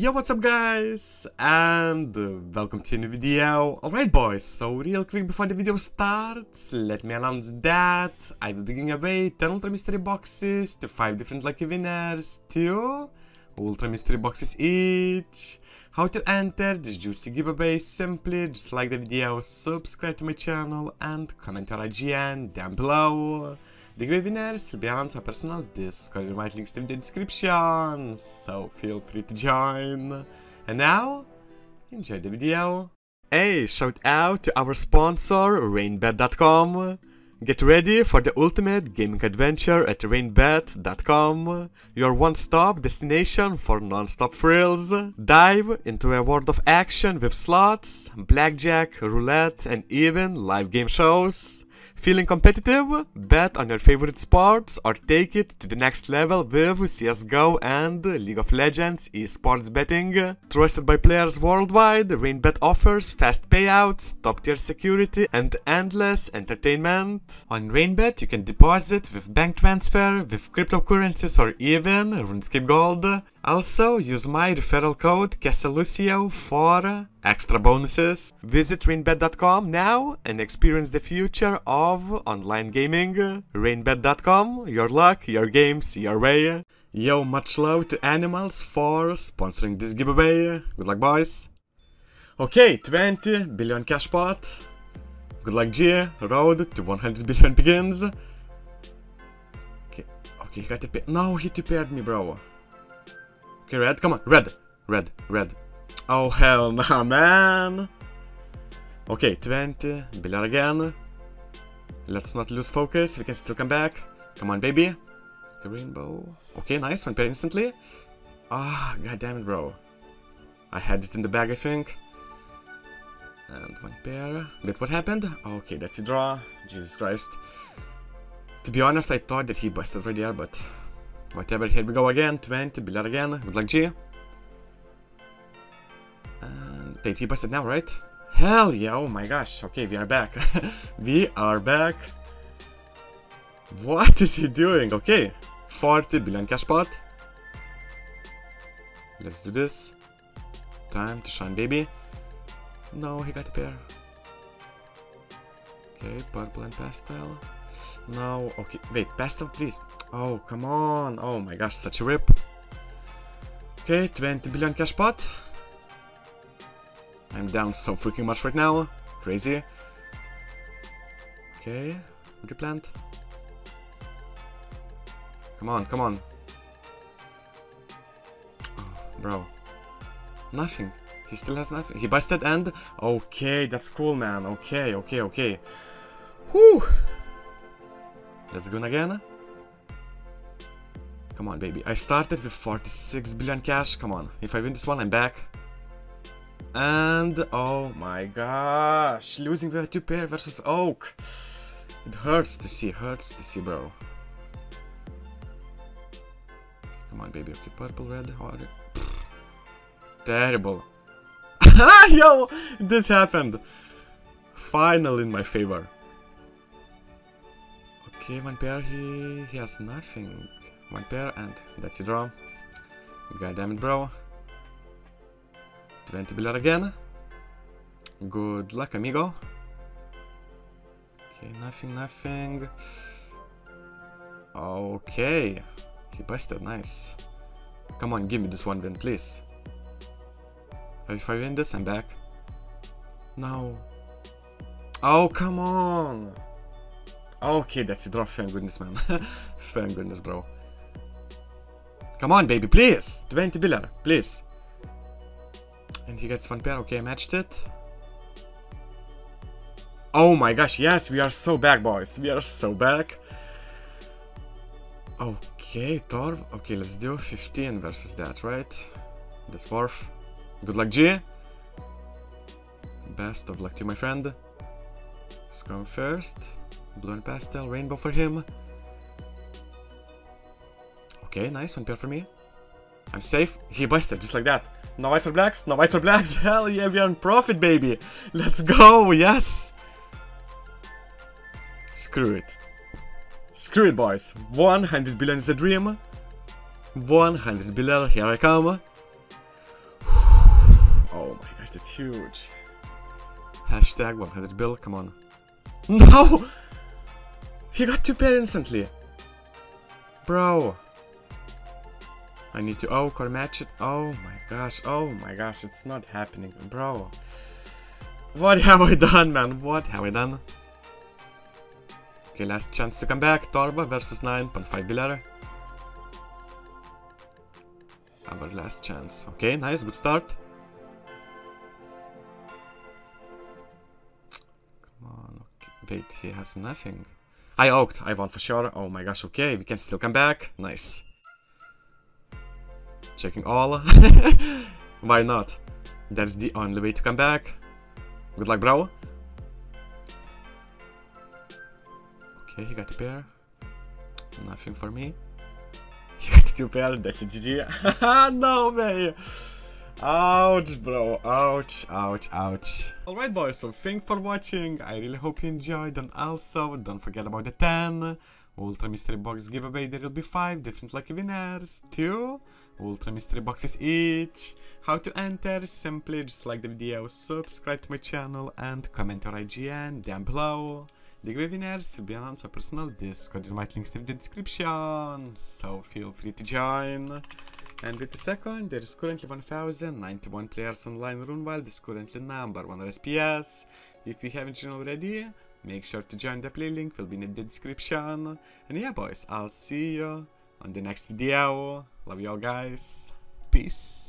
Yo, what's up guys? And uh, welcome to a new video. Alright boys, so real quick before the video starts, let me announce that I will be giving away 10 Ultra Mystery Boxes to 5 different lucky winners, 2 Ultra Mystery Boxes each. How to enter this juicy giveaway, simply just like the video, subscribe to my channel and comment your IGN down below. The winners will be announced on personal Discord, invite links in the description, so feel free to join. And now, enjoy the video. Hey, shout out to our sponsor, rainbet.com. Get ready for the ultimate gaming adventure at rainbet.com, your one-stop destination for non-stop thrills. Dive into a world of action with slots, blackjack, roulette, and even live game shows. Feeling competitive? Bet on your favorite sports or take it to the next level with CSGO and League of Legends esports betting. Trusted by players worldwide, RainBet offers fast payouts, top tier security, and endless entertainment. On RainBet, you can deposit with bank transfer, with cryptocurrencies, or even RuneScape Gold. Also, use my referral code CASALUSIO for extra bonuses. Visit rainbet.com now and experience the future of online gaming. Rainbet.com, your luck, your games, your way. Yo, much love to Animals for sponsoring this giveaway. Good luck, boys. Okay, 20 billion cash pot. Good luck, G. Road to 100 billion begins. Okay, okay, he got to pay. No, he two-paired me, bro. Okay, red, come on, red, red, red. Oh, hell nah, man. Okay, 20, billion again. Let's not lose focus, we can still come back. Come on, baby. Rainbow. Okay, nice, one pair instantly. Ah, oh, god damn it, bro. I had it in the bag, I think. And one pair. But what happened? Okay, that's a draw. Jesus Christ. To be honest, I thought that he busted right there, but whatever. Here we go again. 20, billion again. Good luck, G. And he busted now, right? Hell yeah, oh my gosh. Okay, we are back. we are back. What is he doing? Okay, 40 billion cash pot. Let's do this. Time to shine, baby. No, he got a pair. Okay, purple and pastel. No, okay, wait, pastel, please. Oh, come on. Oh my gosh, such a rip. Okay, 20 billion cash pot. I'm down so freaking much right now. Crazy. Okay, replant. Come on, come on. Oh, bro. Nothing. He still has nothing. He busted and... Okay, that's cool, man. Okay, okay, okay. Whew. Let's go again. Come on, baby. I started with 46 billion cash. Come on. If I win this one, I'm back. And... Oh my gosh. Losing with a two pair versus Oak. It hurts to see. Hurts to see, bro. Come on, baby. Okay, purple, red, water. Terrible. Yo! This happened. Finally in my favor. Okay, one pair, he, he has nothing. One pair, and that's a draw. God damn it, bro. 20 billion again. Good luck, amigo. Okay, nothing, nothing. Okay. He busted, nice. Come on, give me this one win, please. If I win this, I'm back. No. Oh, come on! Okay, that's a draw, thank goodness, man. thank goodness, bro. Come on, baby, please! 20 billion, please. And he gets one pair, okay, I matched it. Oh my gosh, yes, we are so back, boys. We are so back. Okay, Torv. Okay, let's do 15 versus that, right? That's worth. Good luck, G. Best of luck to my friend. Go first. Blue and pastel, rainbow for him. Okay, nice, one pair for me. I'm safe. He busted, just like that. No whites or blacks, no whites or blacks. Hell yeah, we are in profit, baby. Let's go, yes. Screw it. Screw it, boys. 100 billion is the dream. 100 billion, here I come. Oh my gosh, that's huge. Hashtag 100 bill, come on. No! He got two pair instantly. Bro. I need to, oh, core match it. Oh my gosh, oh my gosh, it's not happening, bro. What have I done, man? What have I done? Okay, last chance to come back. Torva versus 9.5 Biller. Our last chance. Okay, nice, good start. Come on, okay. Wait, he has nothing. I oaked, I won for sure. Oh my gosh, okay, we can still come back. Nice. Checking all. Why not? That's the only way to come back. Good luck, bro. Okay, he got a pair. Nothing for me. He got two pair, that's a GG. no way! Ouch, bro. Ouch, ouch, ouch. Alright, boys, so thanks for watching. I really hope you enjoyed. And also, don't forget about the 10 Ultra Mystery Box giveaway. There will be 5 different lucky winners. 2 Ultra Mystery Boxes each. How to enter? Simply just like the video, subscribe to my channel, and comment your IGN down below. The giveaway winners will be announced on personal Discord. Might links in the description, so feel free to join. And with the second, there is currently 1091 players online RuneWild is currently number 1 RSPS. If you haven't joined already, make sure to join the play link will be in the description. And yeah boys, I'll see you on the next video. Love you all guys. Peace.